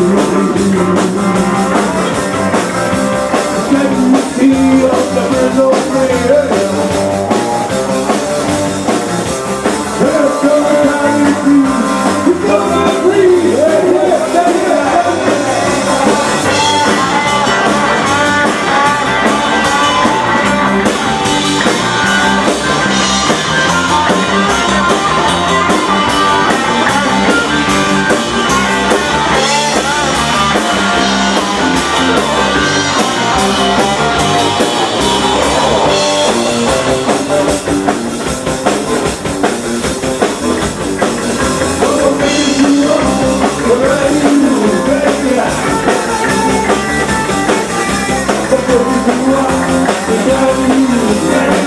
Can me feel the birds of prey? Yeah.